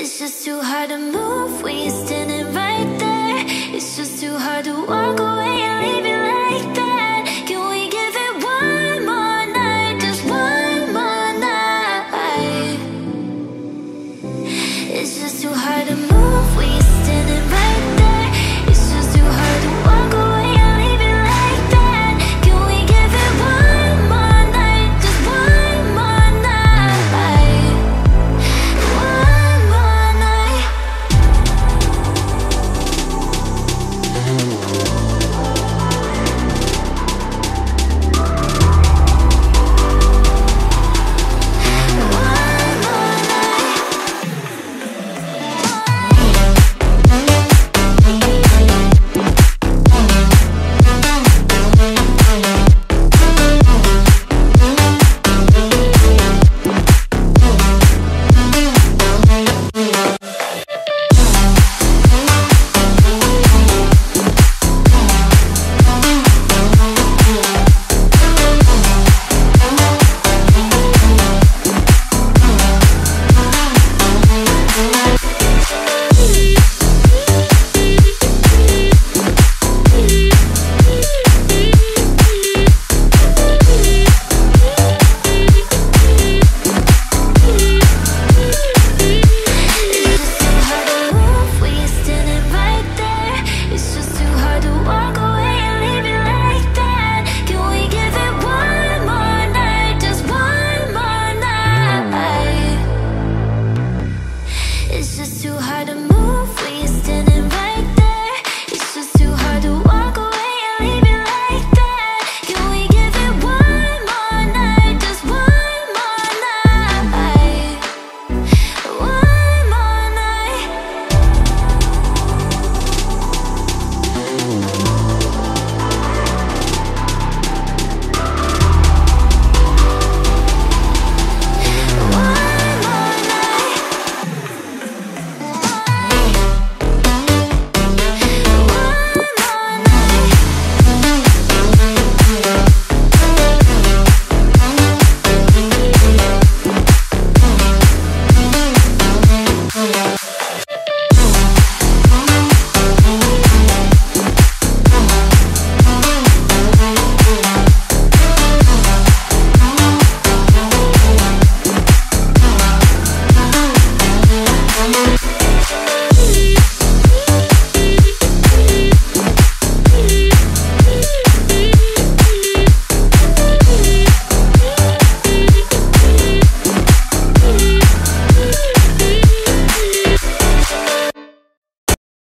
It's just too hard to move when you're standing right there. It's just too hard to walk away